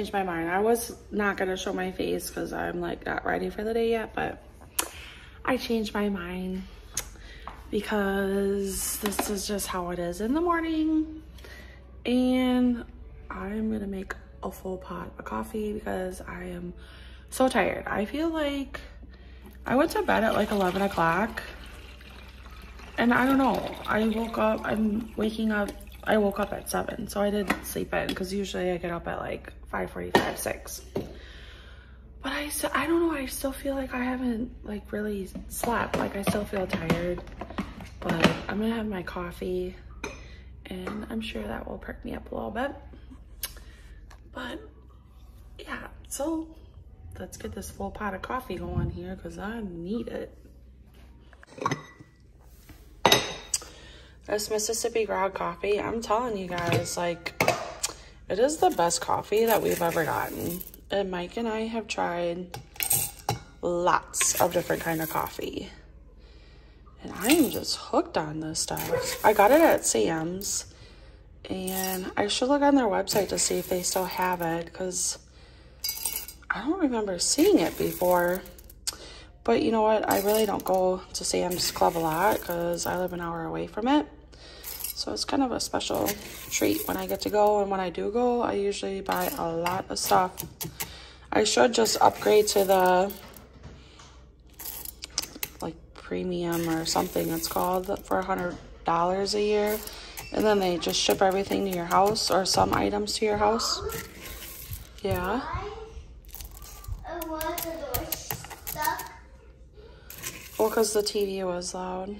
Changed my mind. I was not gonna show my face because I'm like not ready for the day yet, but I changed my mind because this is just how it is in the morning. And I'm gonna make a full pot of coffee because I am so tired. I feel like I went to bed at like 11 o'clock and I don't know. I woke up, I'm waking up, I woke up at 7, so I didn't sleep in because usually I get up at like 5.45, 6. But I, still, I don't know, I still feel like I haven't like really slept. Like I still feel tired. But I'm gonna have my coffee and I'm sure that will perk me up a little bit. But yeah, so let's get this full pot of coffee going here because I need it. This Mississippi Ground coffee, I'm telling you guys, like, it is the best coffee that we've ever gotten. And Mike and I have tried lots of different kind of coffee. And I am just hooked on this stuff. I got it at Sam's. And I should look on their website to see if they still have it. Because I don't remember seeing it before. But you know what? I really don't go to Sam's Club a lot because I live an hour away from it. So it's kind of a special treat when I get to go. And when I do go, I usually buy a lot of stuff. I should just upgrade to the like premium or something it's called for a hundred dollars a year. And then they just ship everything to your house or some items to your house. Yeah. Well, because the TV was loud.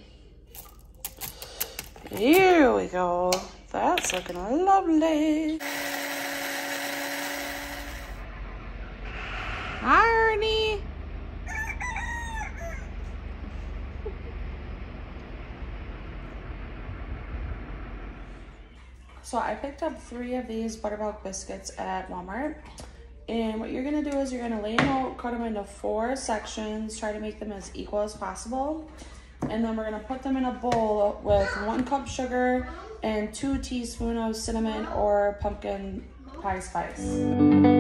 Here we go. That's looking lovely. Hi, Ernie. So I picked up three of these buttermilk biscuits at Walmart. And what you're gonna do is you're gonna lay them out, cut them into four sections, try to make them as equal as possible. And then we're gonna put them in a bowl with one cup sugar and two teaspoons of cinnamon or pumpkin pie spice.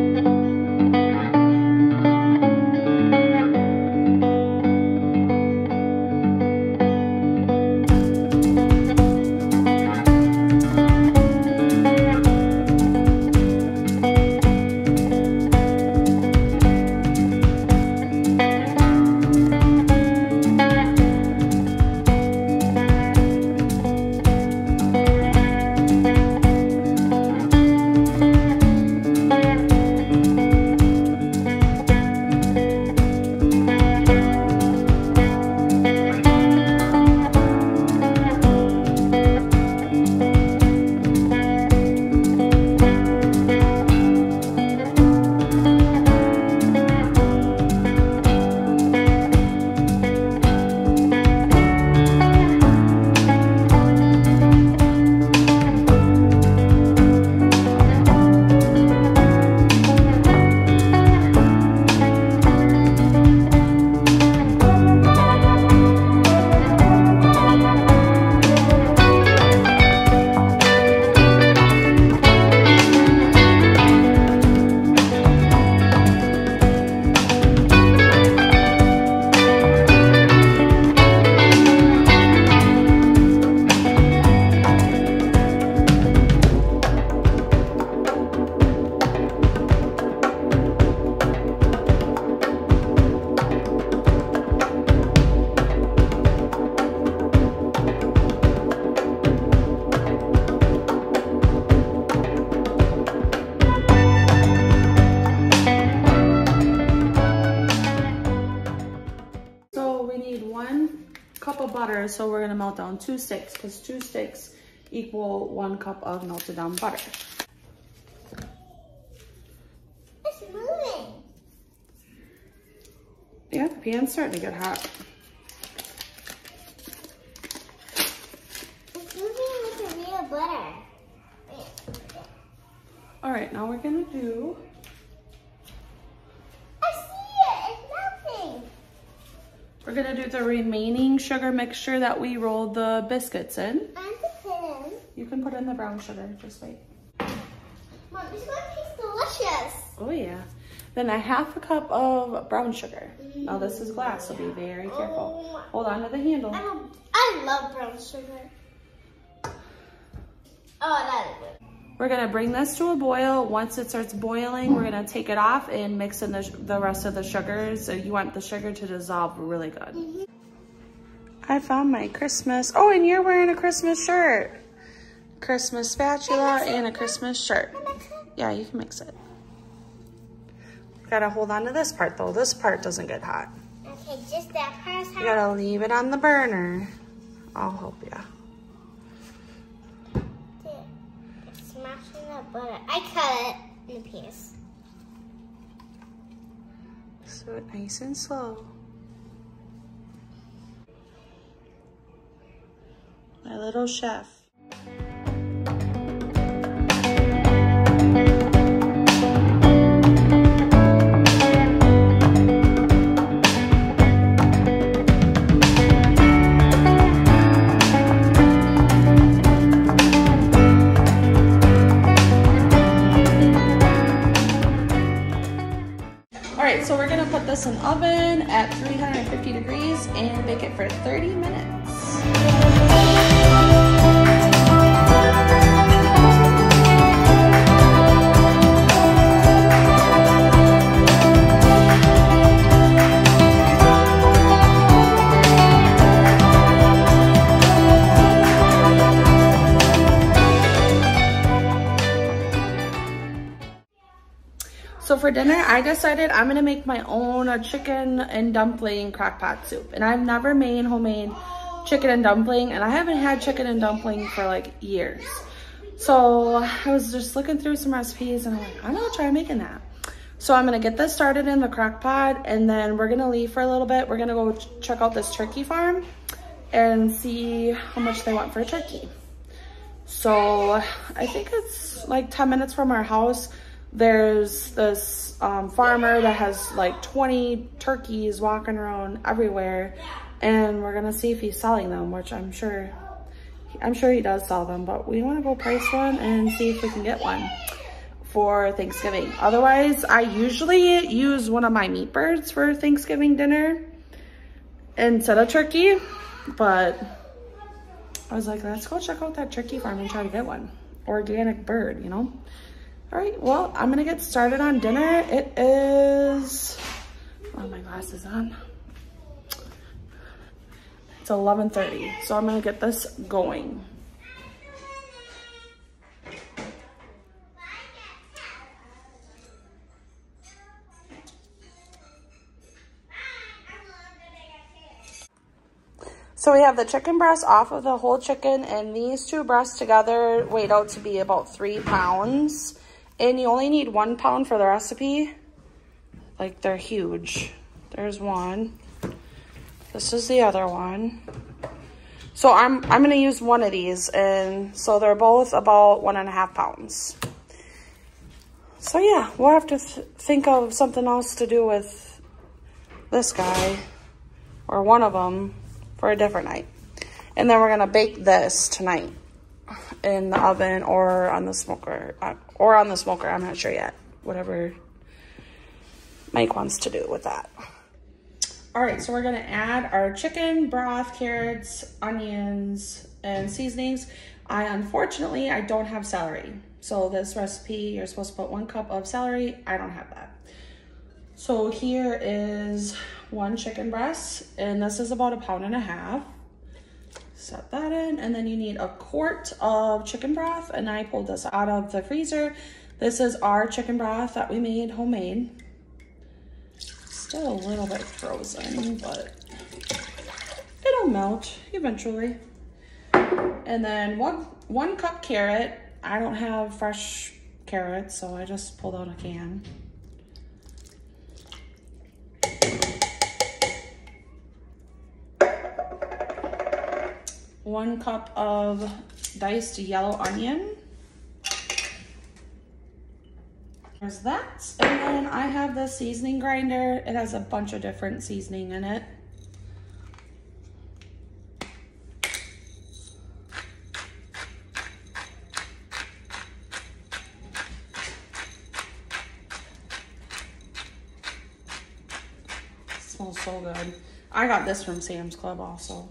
So we're gonna melt down two sticks, because two sticks equal one cup of melted down butter. It's moving. Yeah, the pan's starting to get hot. It's moving with the real butter. All right, now we're gonna do, I see it. It's melting. We're gonna do the remaining sugar mixture that we rolled the biscuits in. You can put in the brown sugar, just wait. Mom, this one tastes delicious. Oh yeah. Then a half a cup of brown sugar. Now this is glass, so be mm. very careful. Oh, Hold on to the handle. A, I love brown sugar. Oh, that is good. We're gonna bring this to a boil. Once it starts boiling, we're gonna take it off and mix in the, the rest of the sugars. So you want the sugar to dissolve really good. I found my Christmas. Oh, and you're wearing a Christmas shirt. Christmas spatula and a Christmas shirt. Yeah, you can mix it. Gotta hold on to this part though. This part doesn't get hot. Okay, just that part. You gotta leave it on the burner. I'll help you. Butter. I cut it in a piece. So nice and slow. My little chef. This in oven at 350 degrees and bake it for 30 minutes. For dinner, I decided I'm gonna make my own uh, chicken and dumpling crock pot soup. And I've never made homemade chicken and dumpling, and I haven't had chicken and dumpling for like years. So I was just looking through some recipes and I'm like, I'm gonna try making that. So I'm gonna get this started in the crock pot and then we're gonna leave for a little bit. We're gonna go ch- check out this turkey farm and see how much they want for a turkey. So I think it's like 10 minutes from our house. There's this um, farmer that has like 20 turkeys walking around everywhere. And we're gonna see if he's selling them, which I'm sure, I'm sure he does sell them, but we wanna go price one and see if we can get one for Thanksgiving. Otherwise, I usually use one of my meat birds for Thanksgiving dinner instead of turkey, but I was like, let's go check out that turkey farm and try to get one. Organic bird, you know? All right, well, I'm gonna get started on dinner. It is, oh, my glasses on. It's 11.30, so I'm gonna get this going. So we have the chicken breast off of the whole chicken and these two breasts together weighed out to be about three pounds. And you only need one pound for the recipe. Like they're huge. There's one. This is the other one. So I'm, I'm gonna use one of these and so they're both about one and a half pounds. So yeah, we'll have to th think of something else to do with this guy or one of them for a different night. And then we're gonna bake this tonight in the oven or on the smoker, or on the smoker, I'm not sure yet. Whatever Mike wants to do with that. All right, so we're gonna add our chicken, broth, carrots, onions, and seasonings. I, unfortunately, I don't have celery. So this recipe, you're supposed to put one cup of celery. I don't have that. So here is one chicken breast, and this is about a pound and a half. Set that in, and then you need a quart of chicken broth, and I pulled this out of the freezer. This is our chicken broth that we made homemade. Still a little bit frozen, but it'll melt eventually. And then one, one cup carrot. I don't have fresh carrots, so I just pulled out a can. One cup of diced yellow onion. There's that. And then I have the seasoning grinder. It has a bunch of different seasoning in it. smells so good. I got this from Sam's Club also.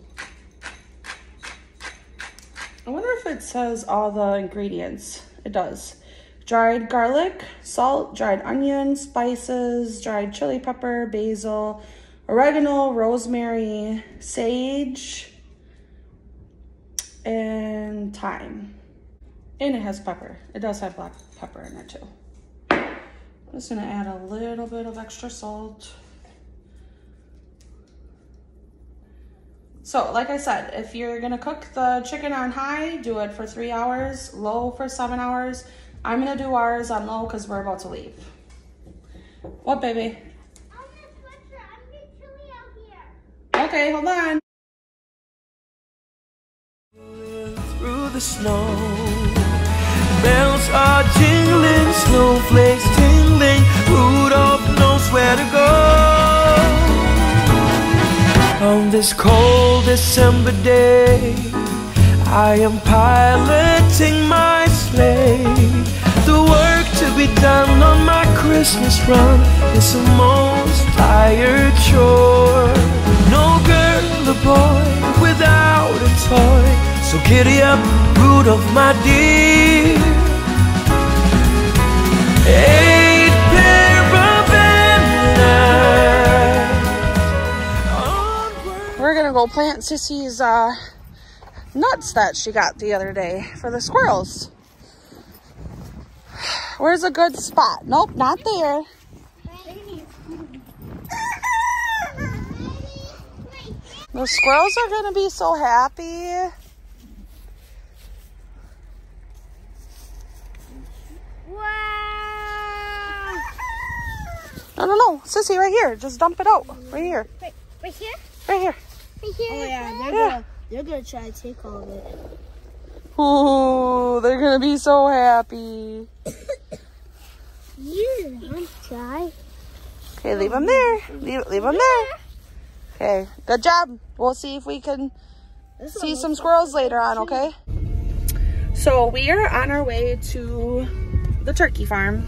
I wonder if it says all the ingredients. It does. Dried garlic, salt, dried onion, spices, dried chili pepper, basil, oregano, rosemary, sage, and thyme. And it has pepper. It does have black pepper in it too. I'm just gonna add a little bit of extra salt. So like I said, if you're gonna cook the chicken on high, do it for three hours, low for seven hours. I'm gonna do ours on low because we're about to leave. What, baby? Okay, hold on. Through the snow, bells are jingling, snowflakes On this cold December day, I am piloting my sleigh. The work to be done on my Christmas run is the most tired chore. No girl or boy without a toy. So giddy up, Rudolph, my dear. Antennae. We're gonna go plant Sissy's uh, nuts that she got the other day for the squirrels. Where's a good spot? Nope, not there. The squirrels are gonna be so happy. Wow! No, no, no. Sissy, right here. Just dump it out. Right here. Right, right here? Right here. Right here? Oh yeah, they're Yeah. gonna they're gonna try to take all of it. Ooh, they're gonna be so happy. yeah, want to try? Okay, leave them there. Leave, leave them there. Okay, good job. We'll see if we can see some squirrels later on, okay? So we are on our way to the turkey farm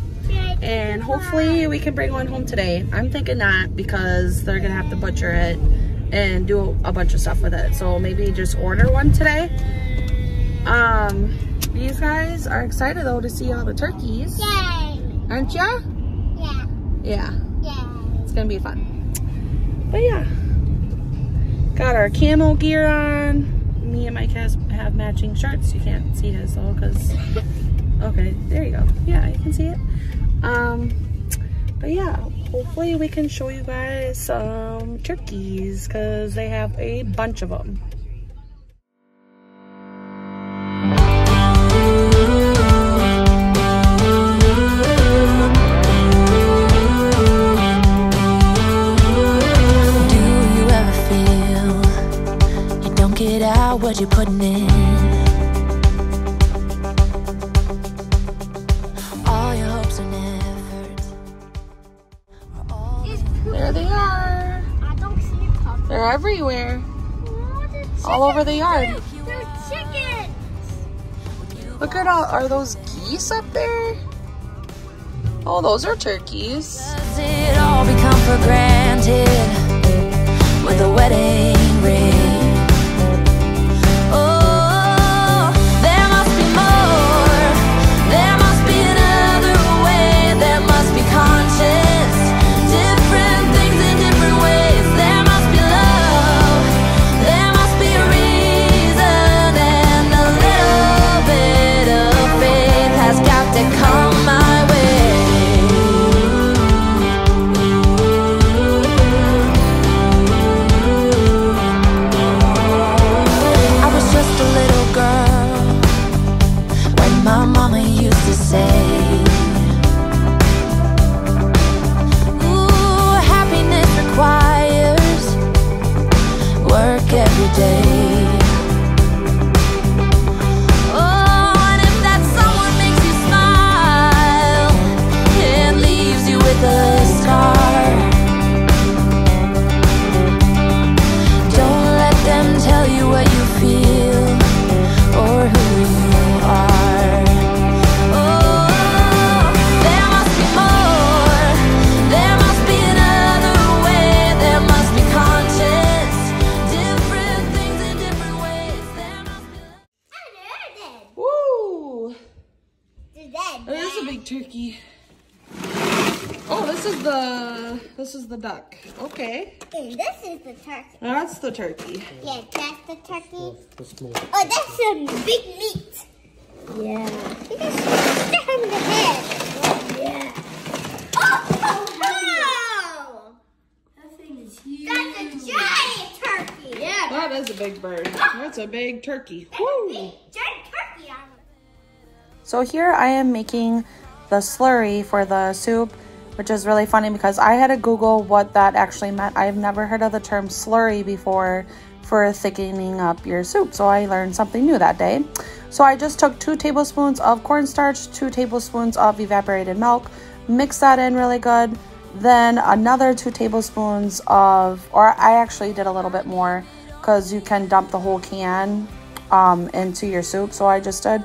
and hopefully we can bring one home today. I'm thinking not because they're gonna have to butcher it and do a bunch of stuff with it. So maybe just order one today. Um, these guys are excited though to see all the turkeys, Yay! aren't ya? Yeah, Yeah, yeah. it's gonna be fun. But yeah, got our camo gear on. Me and Mike has have matching shirts. You can't see his though, cause okay, there you go. Yeah, you can see it. Um, but yeah, hopefully we can show you guys some turkeys, cause they have a bunch of them. Do you ever feel you don't get out what you're putting in? They're everywhere, all over the yard. They're chickens. Look at all, are those geese up there? Oh, those are turkeys. The this is the duck. Okay. And this is the turkey. That's the turkey. Yeah, that's the turkey. The small. Oh, that's some big meat. Yeah. You just stick him in the head. Yeah. Oh, wow! That thing is huge. That's a giant turkey. Yeah. That is a big bird. That's a big turkey. Woo! Giant turkey. So here I am making the slurry for the soup, which is really funny because I had to Google what that actually meant. I've never heard of the term slurry before for thickening up your soup. So I learned something new that day. So I just took two tablespoons of cornstarch, two tablespoons of evaporated milk, mix that in really good. Then another two tablespoons of, or I actually did a little bit more because you can dump the whole can um, into your soup. So I just did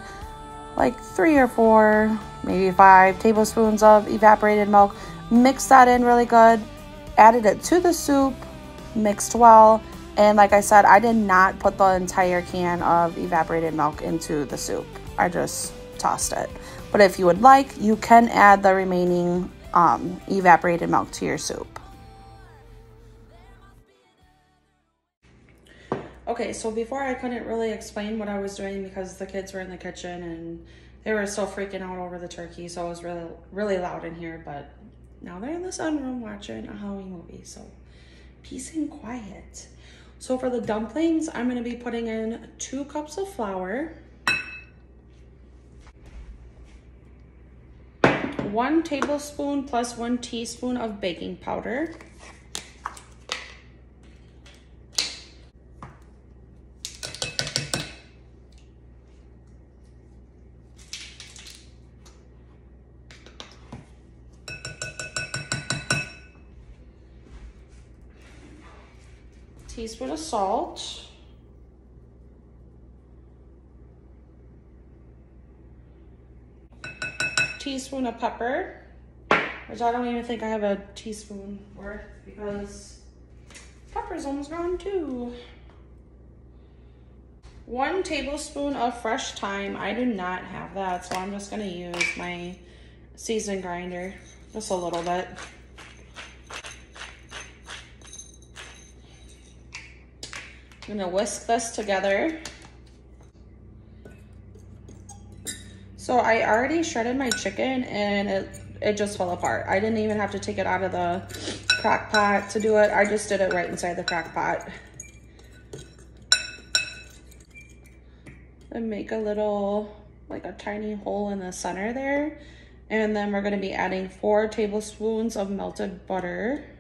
like three or four, maybe five tablespoons of evaporated milk. Mixed that in really good, added it to the soup, mixed well. And like I said, I did not put the entire can of evaporated milk into the soup. I just tossed it. But if you would like, you can add the remaining um, evaporated milk to your soup. Okay, so before I couldn't really explain what I was doing because the kids were in the kitchen and they were still freaking out over the turkey, so it was really really loud in here, but now they're in the sunroom watching a Halloween movie, so peace and quiet. So for the dumplings, I'm gonna be putting in two cups of flour, one tablespoon plus one teaspoon of baking powder, teaspoon of salt. Teaspoon of pepper, which I don't even think I have a teaspoon worth because pepper's almost gone too. One tablespoon of fresh thyme. I do not have that, so I'm just gonna use my seasoned grinder, just a little bit. I'm gonna whisk this together. So I already shredded my chicken and it, it just fell apart. I didn't even have to take it out of the crock pot to do it. I just did it right inside the crock pot. And make a little, like a tiny hole in the center there. And then we're gonna be adding four tablespoons of melted butter.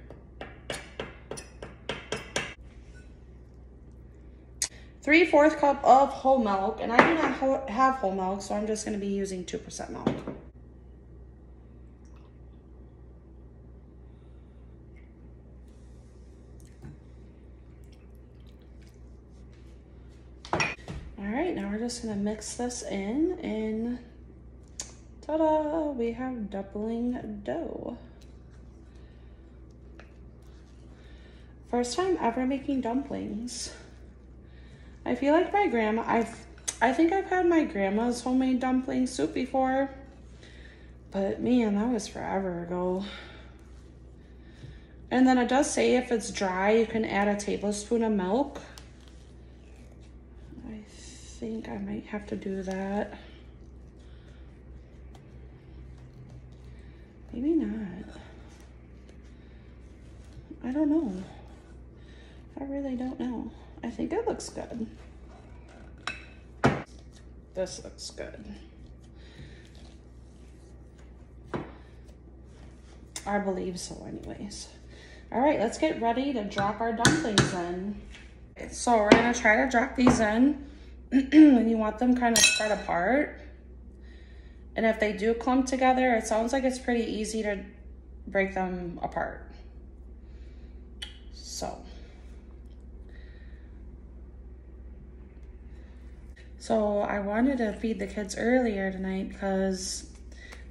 Three fourth cup of whole milk, and I do not have whole milk, so I'm just gonna be using 2% milk. All right, now we're just gonna mix this in and ta-da, we have dumpling dough. First time ever making dumplings. I feel like my grandma, I've, I think I've had my grandma's homemade dumpling soup before, but man, that was forever ago. And then it does say if it's dry, you can add a tablespoon of milk. I think I might have to do that. Maybe not. I don't know. I really don't know. I think it looks good. This looks good. I believe so anyways. All right, let's get ready to drop our dumplings in. So we're gonna try to drop these in and you want them kind of spread apart. And if they do clump together, it sounds like it's pretty easy to break them apart. So. So I wanted to feed the kids earlier tonight because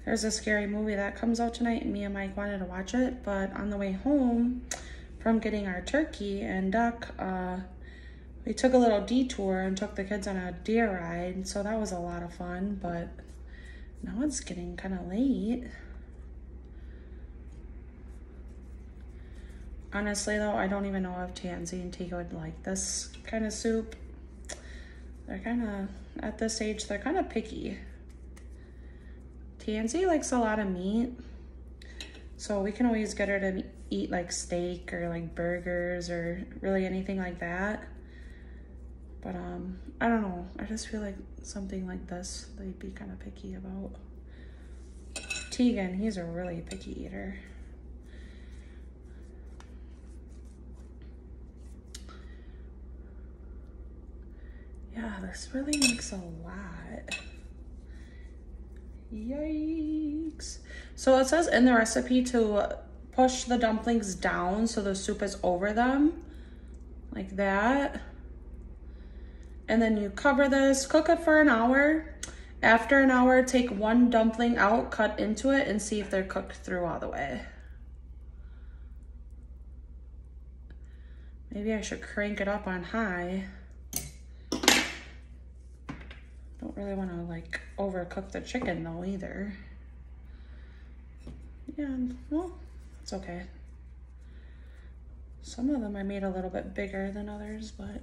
there's a scary movie that comes out tonight and me and Mike wanted to watch it. But on the way home from getting our turkey and duck, uh, we took a little detour and took the kids on a deer ride. So that was a lot of fun, but now it's getting kind of late. Honestly though, I don't even know if Tansy and Tika would like this kind of soup. They're kind of, at this age, they're kind of picky. Tansy likes a lot of meat. So we can always get her to eat like steak or like burgers or really anything like that. But um, I don't know. I just feel like something like this, they'd be kind of picky about. Teagan, he's a really picky eater. Yeah, this really makes a lot. Yikes. So it says in the recipe to push the dumplings down so the soup is over them, like that. And then you cover this, cook it for an hour. After an hour, take one dumpling out, cut into it, and see if they're cooked through all the way. Maybe I should crank it up on high. Really want to like overcook the chicken though either. Yeah, well, it's okay. Some of them I made a little bit bigger than others, but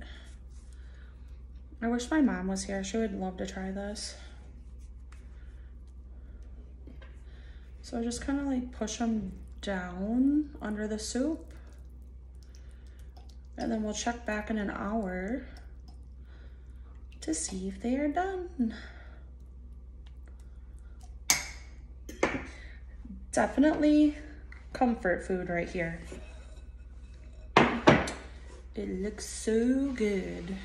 I wish my mom was here. She would love to try this. So I just kind of like push them down under the soup. And then we'll check back in an hour to see if they are done. Definitely comfort food right here. It looks so good.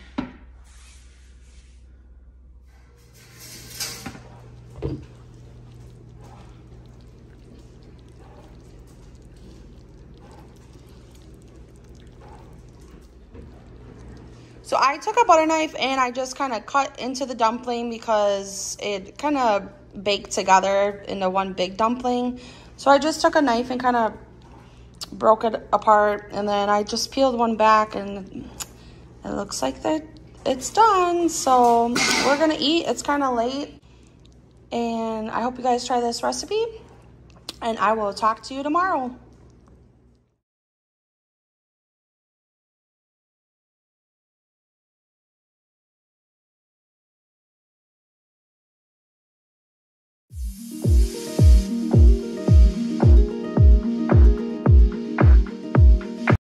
So I took a butter knife and I just kind of cut into the dumpling because it kind of baked together into one big dumpling. So I just took a knife and kind of broke it apart and then I just peeled one back and it looks like that it's done. So we're gonna eat. It's kind of late and I hope you guys try this recipe and I will talk to you tomorrow.